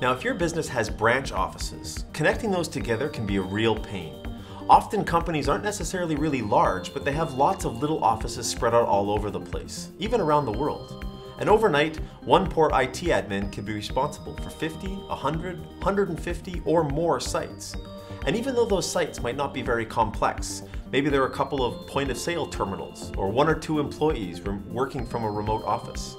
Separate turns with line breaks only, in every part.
Now, if your business has branch offices, connecting those together can be a real pain. Often companies aren't necessarily really large, but they have lots of little offices spread out all over the place, even around the world. And overnight, one poor IT admin can be responsible for 50, 100, 150, or more sites. And even though those sites might not be very complex, maybe there are a couple of point of sale terminals, or one or two employees working from a remote office.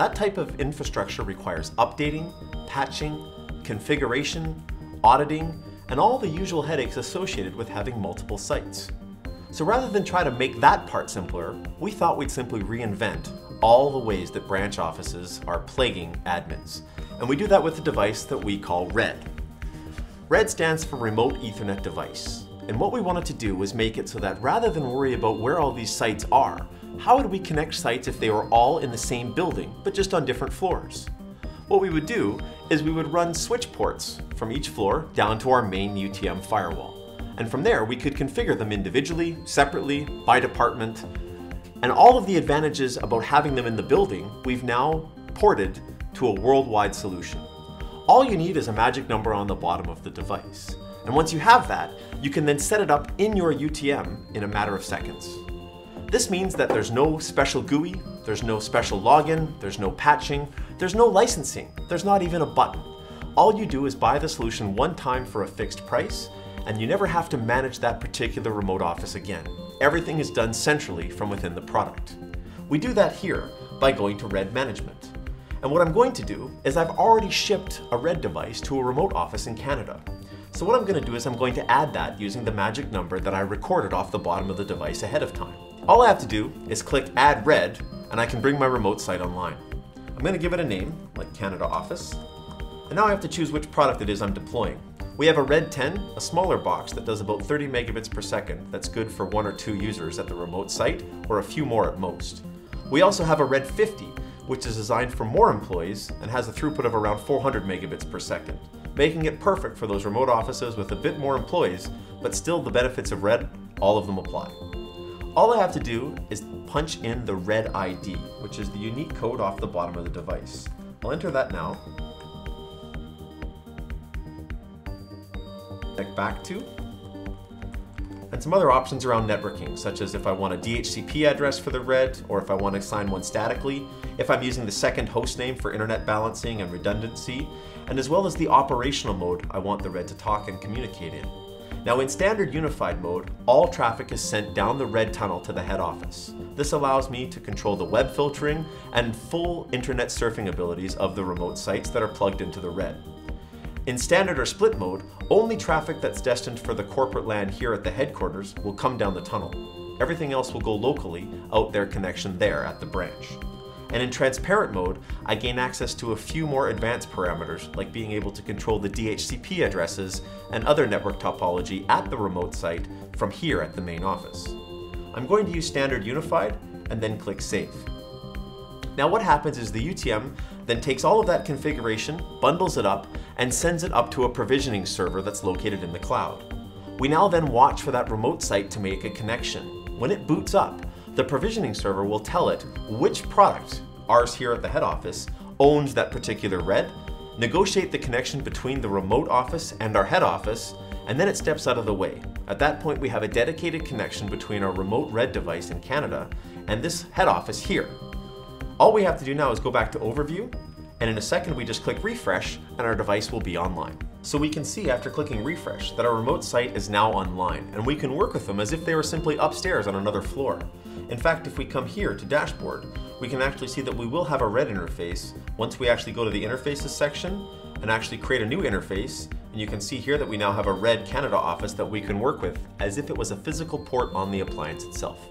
That type of infrastructure requires updating, patching, configuration, auditing, and all the usual headaches associated with having multiple sites. So rather than try to make that part simpler, we thought we'd simply reinvent all the ways that branch offices are plaguing admins. And we do that with a device that we call RED. RED stands for Remote Ethernet Device. And what we wanted to do was make it so that rather than worry about where all these sites are, how would we connect sites if they were all in the same building, but just on different floors? What we would do is we would run switch ports from each floor down to our main UTM firewall. And from there, we could configure them individually, separately, by department. And all of the advantages about having them in the building, we've now ported to a worldwide solution. All you need is a magic number on the bottom of the device. And once you have that, you can then set it up in your UTM in a matter of seconds. This means that there's no special GUI, there's no special login, there's no patching, there's no licensing, there's not even a button. All you do is buy the solution one time for a fixed price, and you never have to manage that particular remote office again. Everything is done centrally from within the product. We do that here by going to Red Management. And what I'm going to do is I've already shipped a Red device to a remote office in Canada. So what I'm going to do is I'm going to add that using the magic number that I recorded off the bottom of the device ahead of time. All I have to do is click Add Red, and I can bring my remote site online. I'm going to give it a name, like Canada Office, and now I have to choose which product it is I'm deploying. We have a Red 10, a smaller box that does about 30 megabits per second that's good for one or two users at the remote site, or a few more at most. We also have a Red 50, which is designed for more employees and has a throughput of around 400 megabits per second, making it perfect for those remote offices with a bit more employees, but still the benefits of Red, all of them apply. All I have to do is punch in the red ID, which is the unique code off the bottom of the device. I'll enter that now. Click back to. And some other options around networking, such as if I want a DHCP address for the red, or if I want to assign one statically, if I'm using the second host name for internet balancing and redundancy, and as well as the operational mode I want the red to talk and communicate in. Now in standard unified mode, all traffic is sent down the red tunnel to the head office. This allows me to control the web filtering and full internet surfing abilities of the remote sites that are plugged into the red. In standard or split mode, only traffic that's destined for the corporate LAN here at the headquarters will come down the tunnel. Everything else will go locally out their connection there at the branch. And in transparent mode, I gain access to a few more advanced parameters, like being able to control the DHCP addresses and other network topology at the remote site from here at the main office. I'm going to use standard unified and then click save. Now what happens is the UTM then takes all of that configuration, bundles it up, and sends it up to a provisioning server that's located in the cloud. We now then watch for that remote site to make a connection. When it boots up, the provisioning server will tell it which product, ours here at the head office, owns that particular red, negotiate the connection between the remote office and our head office, and then it steps out of the way. At that point, we have a dedicated connection between our remote red device in Canada and this head office here. All we have to do now is go back to overview, and in a second we just click refresh and our device will be online. So we can see after clicking refresh that our remote site is now online, and we can work with them as if they were simply upstairs on another floor. In fact, if we come here to dashboard, we can actually see that we will have a red interface once we actually go to the interfaces section and actually create a new interface. And you can see here that we now have a red Canada office that we can work with as if it was a physical port on the appliance itself.